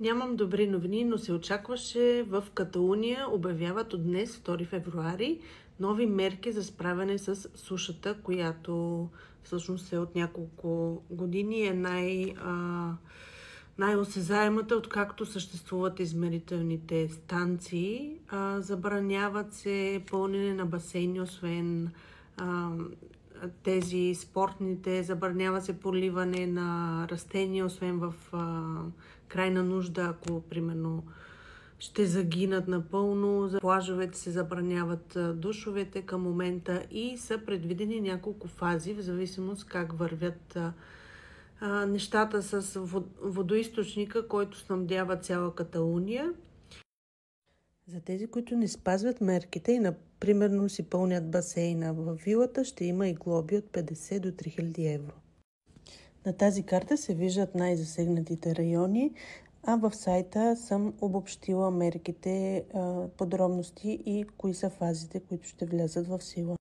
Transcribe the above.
Нямам добри новини, но се очакваше в Каталуния обявяват от днес, 2 февруари, нови мерки за справяне с сушата, която всъщност е от няколко години е най- най-осезаемата, откакто съществуват измерителните станции. А, забраняват се пълнене на басейни, освен а, тези спортните, забранява се поливане на растения, освен в а, крайна нужда, ако примерно ще загинат напълно. За плажовете се забраняват душовете към момента и са предвидени няколко фази, в зависимост как вървят а, нещата с водоисточника, който снабдява цяла Каталуния. За тези, които не спазват мерките и, например, си пълнят басейна в вилата, ще има и глоби от 50 до 3000 евро. На тази карта се виждат най-засегнатите райони, а в сайта съм обобщила мерките, подробности и кои са фазите, които ще влязат в сила.